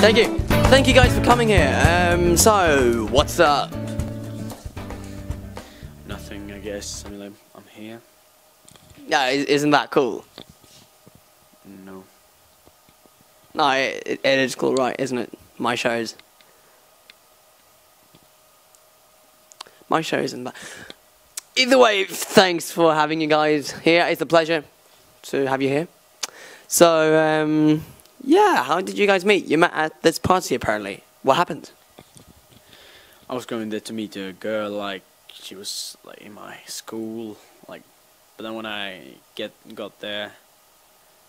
Thank you. Thank you guys for coming here. Um, so, what's up? Nothing, I guess. I mean, I'm, I'm here. Yeah, isn't that cool? No. No, it, it is cool, right? Isn't it? My shows. My show isn't that. Either way, thanks for having you guys here. It's a pleasure to have you here. So, um, yeah, how did you guys meet? You met at this party, apparently. What happened? I was going there to meet a girl, like, she was, like, in my school, like, but then when I get got there,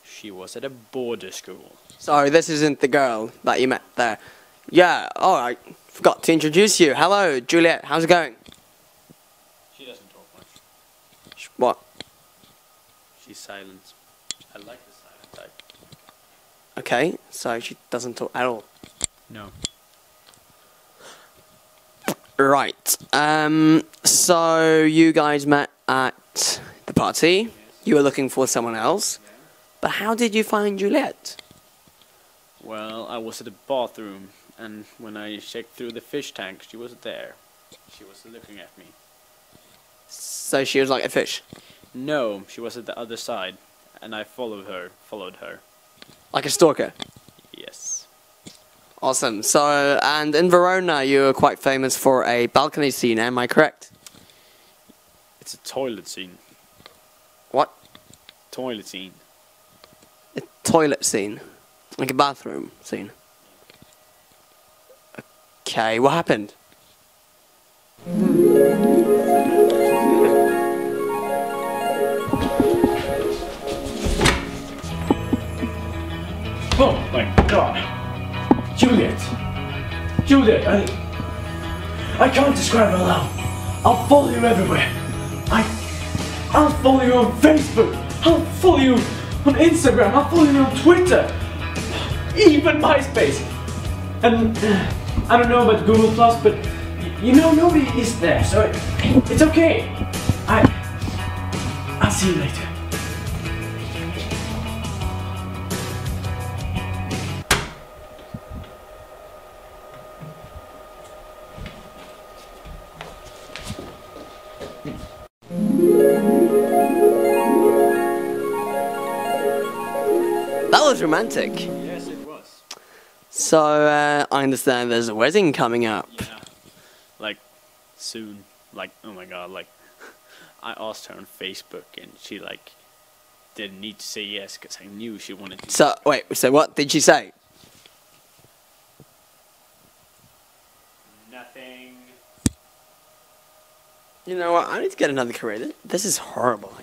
she was at a border school. Sorry, this isn't the girl that you met there. Yeah, alright. Forgot to introduce you. Hello, Juliet. How's it going? She doesn't talk much. What? She's silent. I like the silent type. Okay, so she doesn't talk at all. No. Right. Um. So you guys met at the party. You were looking for someone else. But how did you find Juliet? Well, I was at the bathroom, and when I checked through the fish tank, she was there. She was looking at me. So she was like a fish, No, she was at the other side, and I followed her, followed her. Like a stalker. Yes. Awesome. So and in Verona, you were quite famous for a balcony scene. Am I correct? It's a toilet scene. What? Toilet scene. A toilet scene, like a bathroom scene. Okay. What happened? Hmm. Oh my god. Juliet. Juliet, I. I can't describe how loud. I'll follow you everywhere. I. I'll follow you on Facebook. I'll follow you on Instagram. I'll follow you on Twitter. Even MySpace. And I don't know about Google Plus, but you know nobody is there, so it's okay. I. I'll see you later. Was romantic. Yes, it was. So uh, I understand there's a wedding coming up. Yeah. Like, soon. Like, oh my god, like, I asked her on Facebook and she, like, didn't need to say yes because I knew she wanted to. So wait, so what did she say? Nothing. You know what? I need to get another career. This- This is horrible.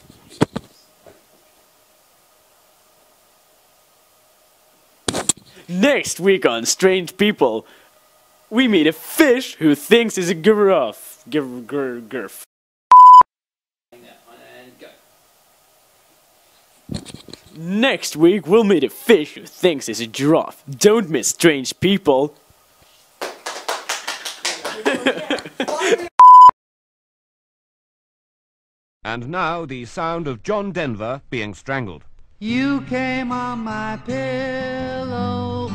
Next week on Strange People, we meet a fish who thinks he's a giraffe. Gir, gir, girf. Next week, we'll meet a fish who thinks he's a giraffe. Don't miss Strange People. And now the sound of John Denver being strangled. You came on my pillow.